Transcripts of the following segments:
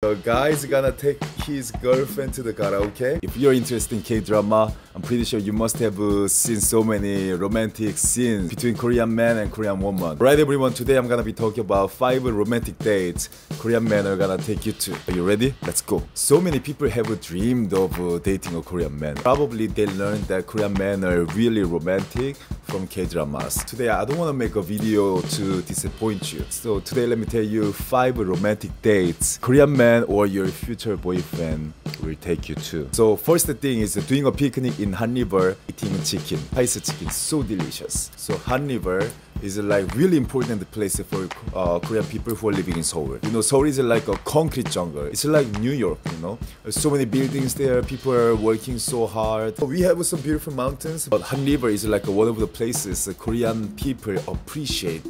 The guy is gonna take his girlfriend to the karaoke. If you're interested in K-drama, I'm pretty sure you must have uh, seen so many romantic scenes between Korean man and Korean woman. Right everyone, today I'm gonna be talking about 5 romantic dates Korean men are gonna take you to. Are you ready? Let's go. So many people have dreamed of uh, dating a Korean man. Probably they learned that Korean men are really romantic from K-dramas. Today I don't wanna make a video to disappoint you. So today let me tell you 5 romantic dates Korean man or your future boyfriend will take you to. So first thing is doing a picnic in Han River, eating chicken. Spicy chicken, so delicious. So Han River is like really important place for uh, Korean people who are living in Seoul. You know, Seoul is like a concrete jungle. It's like New York, you know. There's so many buildings there. People are working so hard. We have some beautiful mountains, but Han River is like one of the places Korean people appreciate.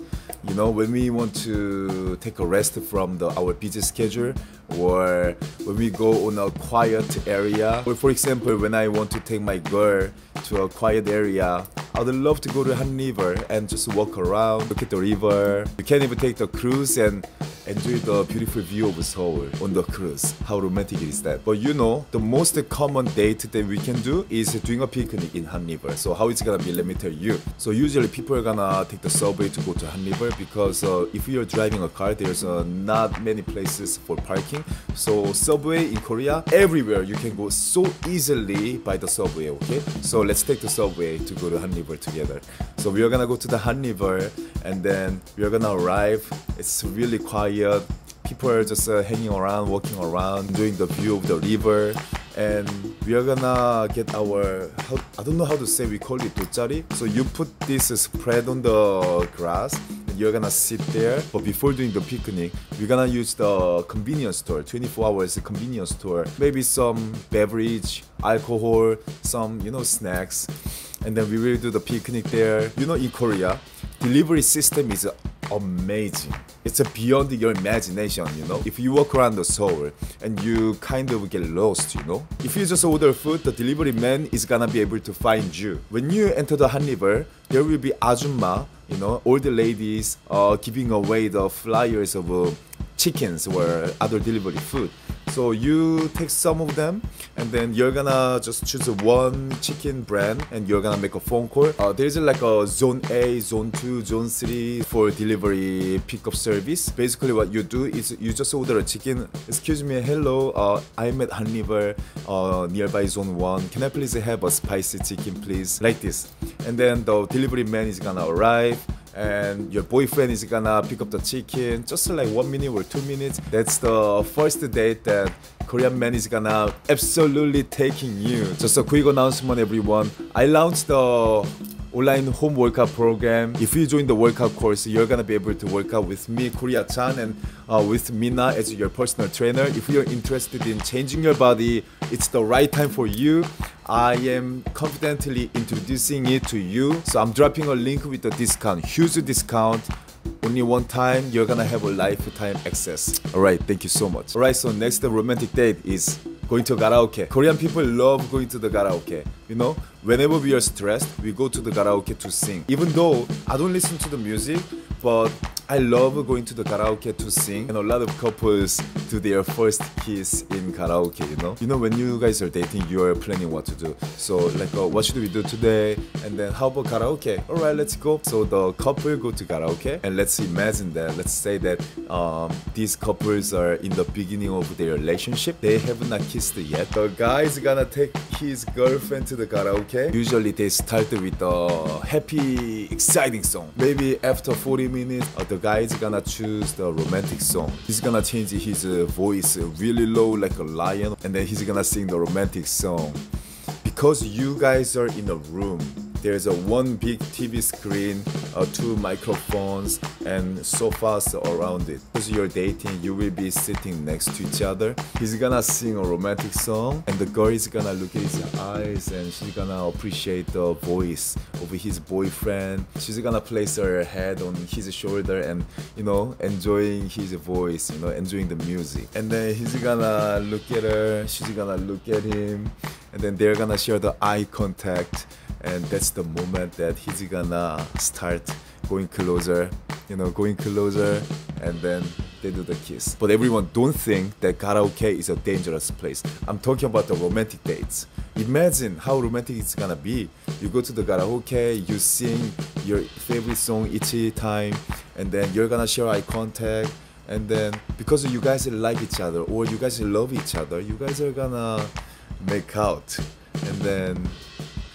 You know when we want to take a rest from the, our busy schedule or when we go on a quiet area. Or for example when i want to take my girl to a quiet area I would love to go to Han River and just walk around, look at the river. You can even take the cruise and enjoy the beautiful view of Seoul on the cruise. How romantic is that? But you know, the most common date that we can do is doing a picnic in Han River. So how it's gonna be, let me tell you. So usually people are gonna take the subway to go to Han River because uh, if you're driving a car, there's uh, not many places for parking. So subway in Korea, everywhere you can go so easily by the subway, okay? So let's take the subway to go to Han River together. So we are gonna go to the Han River and then we are gonna arrive. It's really quiet. People are just uh, hanging around, walking around, doing the view of the river. And we are gonna get our, I don't know how to say, we call it dojari. So you put this spread on the grass you're gonna sit there. But before doing the picnic, we're gonna use the convenience store, 24 hours convenience store. Maybe some beverage, alcohol, some, you know, snacks. And then we will do the picnic there. You know, in Korea, delivery system is amazing. It's beyond your imagination, you know. If you walk around the Seoul and you kind of get lost, you know. If you just order food, the delivery man is gonna be able to find you. When you enter the Han River, there will be ajumma, you know, old ladies uh, giving away the flyers of uh, chickens or other delivery food. So you take some of them and then you're gonna just choose one chicken brand and you're gonna make a phone call. Uh, there's like a zone A, zone 2, zone 3 for delivery pickup service. Basically what you do is you just order a chicken. Excuse me, hello, uh, I'm at Han uh, nearby zone 1. Can I please have a spicy chicken please? Like this. And then the delivery man is gonna arrive and your boyfriend is gonna pick up the chicken just like one minute or two minutes that's the first date that korean man is gonna absolutely taking you just a quick announcement everyone i launched the online home workout program. If you join the workout course, you're gonna be able to work out with me, Korea Chan, and uh, with Mina as your personal trainer. If you're interested in changing your body, it's the right time for you. I am confidently introducing it to you. So I'm dropping a link with a discount, huge discount. Only one time, you're gonna have a lifetime access. Alright, thank you so much. Alright, so next romantic date is going to karaoke. Korean people love going to the karaoke. You know, whenever we are stressed, we go to the karaoke to sing. Even though I don't listen to the music, but I love going to the karaoke to sing, and a lot of couples do their first kiss in karaoke. You know, you know when you guys are dating, you are planning what to do. So like, uh, what should we do today? And then how about karaoke? All right, let's go. So the couple go to karaoke, and let's imagine that. Let's say that um, these couples are in the beginning of their relationship. They have not kissed yet. The guy is gonna take his girlfriend to the karaoke. Usually they start with a happy, exciting song. Maybe after 40 minutes, uh, the guy is gonna choose the romantic song. He's gonna change his uh, voice really low like a lion and then he's gonna sing the romantic song. Because you guys are in a room, there's a one big TV screen, uh, two microphones, and sofas around it. Because you're dating, you will be sitting next to each other. He's gonna sing a romantic song, and the girl is gonna look at his eyes, and she's gonna appreciate the voice of his boyfriend. She's gonna place her head on his shoulder and you know enjoying his voice, you know enjoying the music. And then he's gonna look at her, she's gonna look at him, and then they're gonna share the eye contact and that's the moment that he's gonna start going closer you know going closer and then they do the kiss. But everyone don't think that karaoke is a dangerous place. I'm talking about the romantic dates. Imagine how romantic it's gonna be. You go to the karaoke, you sing your favorite song each time, and then you're gonna share eye contact, and then because you guys like each other or you guys love each other, you guys are gonna make out, and then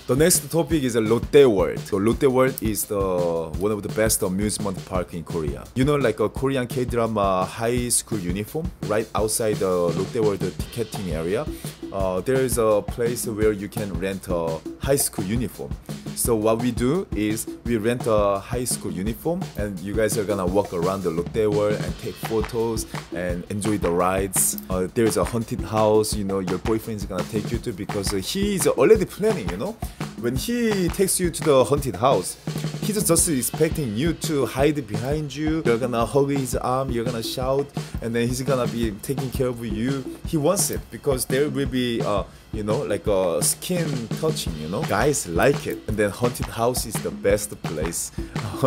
the next topic is Lotte World. So Lotte World is the one of the best amusement park in Korea. You know, like a Korean K-drama high school uniform, right outside the Lotte World ticketing area. Uh, there is a place where you can rent a high school uniform. So what we do is we rent a high school uniform and you guys are gonna walk around the Lotte World and take photos and enjoy the rides. Uh, there's a haunted house, you know, your boyfriend is gonna take you to because he's already planning, you know. When he takes you to the haunted house, he's just expecting you to hide behind you. You're gonna hug his arm, you're gonna shout, and then he's gonna be taking care of you. He wants it because there will be uh, you know, like a skin touching, you know. Guys like it. And then haunted house is the best place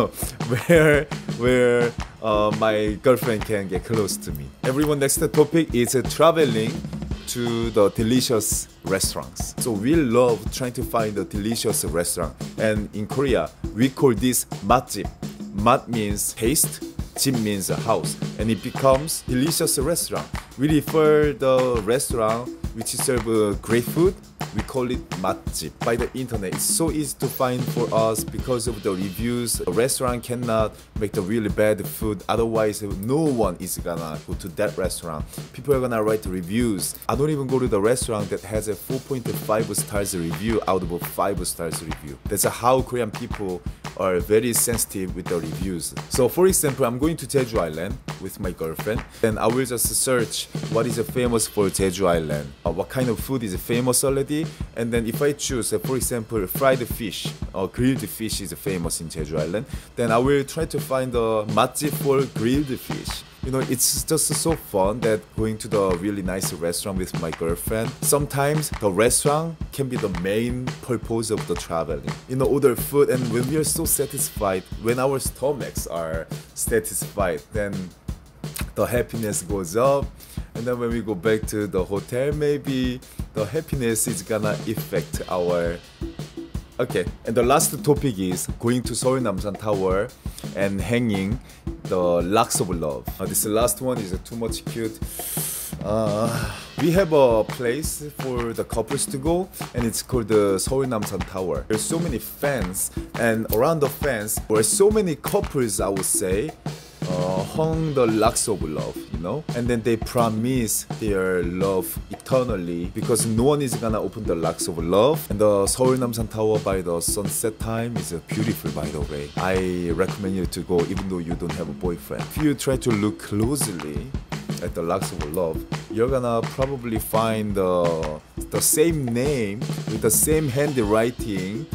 where where uh, my girlfriend can get close to me. Everyone next topic is uh, traveling to the delicious restaurants. So we love trying to find the delicious restaurant. And in Korea, we call this matjip. Mat means taste, jip means house. And it becomes delicious restaurant. We refer the restaurant which serve great food we call it matjip by the internet. It's so easy to find for us because of the reviews. A restaurant cannot make the really bad food, otherwise no one is gonna go to that restaurant. People are gonna write reviews. I don't even go to the restaurant that has a 4.5 stars review out of a 5 stars review. That's how Korean people are very sensitive with the reviews. So for example, I'm going to Jeju Island with my girlfriend, and I will just search what is famous for Jeju Island, uh, what kind of food is famous already, and then if I choose, uh, for example, fried fish or grilled fish is famous in Jeju Island, then I will try to find a matjip for grilled fish you know it's just so fun that going to the really nice restaurant with my girlfriend. Sometimes the restaurant can be the main purpose of the traveling. You know order food and when we are so satisfied when our stomachs are satisfied then the happiness goes up. And then when we go back to the hotel maybe the happiness is gonna affect our okay and the last topic is going to Seoul Namsan Tower and hanging the locks of love uh, this last one is too much cute uh, we have a place for the couples to go and it's called the Seoul Namsan Tower. There's so many fans and around the fans are so many couples I would say uh, hung the locks of love, you know, and then they promise their love eternally because no one is gonna open the locks of love. And the Seoul Namsan Tower by the sunset time is beautiful, by the way. I recommend you to go even though you don't have a boyfriend. If you try to look closely at the locks of love, you're gonna probably find the the same name with the same handwriting,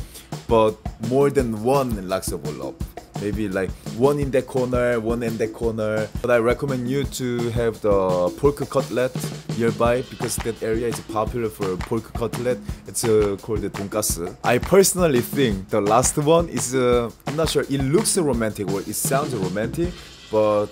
but more than one locks of love maybe like one in that corner, one in that corner. But I recommend you to have the pork cutlet nearby because that area is popular for pork cutlet. It's uh, called the donkasu. I personally think the last one is, uh, I'm not sure, it looks romantic or it sounds romantic, but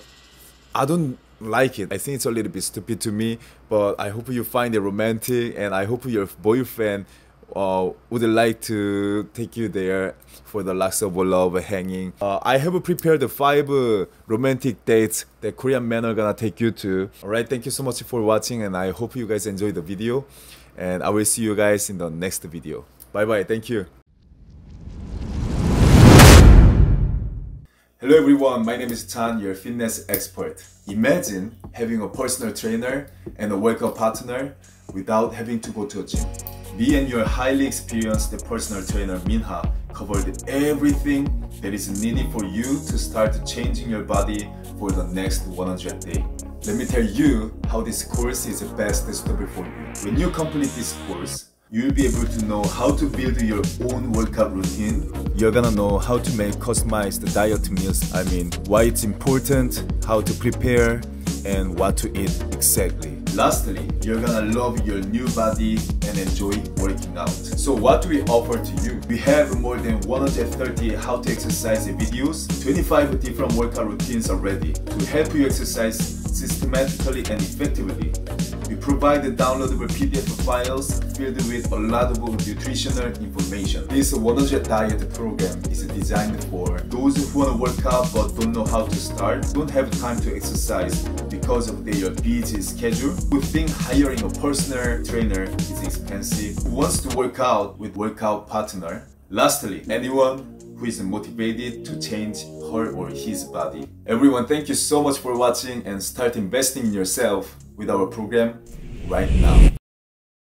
I don't like it. I think it's a little bit stupid to me, but I hope you find it romantic and I hope your boyfriend uh, would like to take you there for the locks of love hanging. Uh, I have prepared five uh, romantic dates that Korean men are gonna take you to. Alright, thank you so much for watching and I hope you guys enjoyed the video. And I will see you guys in the next video. Bye bye, thank you. Hello everyone, my name is Chan, your fitness expert. Imagine having a personal trainer and a workout partner without having to go to a gym. Me and your highly experienced personal trainer Minha covered everything that is needed for you to start changing your body for the next 100 days. Let me tell you how this course is the best suitable for you. When you complete this course, you'll be able to know how to build your own workout routine. You're gonna know how to make customized diet meals. I mean, why it's important, how to prepare, and what to eat exactly. Lastly, you're gonna love your new body and enjoy working out. So what do we offer to you? We have more than 130 how to exercise videos, 25 different workout routines already to help you exercise systematically and effectively. We provide the downloadable PDF files filled with a lot of nutritional information. This 100 diet program is designed for those who want to work out but don't know how to start, don't have time to exercise because of their busy schedule, who think hiring a personal trainer is expensive, who wants to work out with workout partner. Lastly, anyone who is motivated to change her or his body. Everyone, thank you so much for watching and start investing in yourself with our program right now.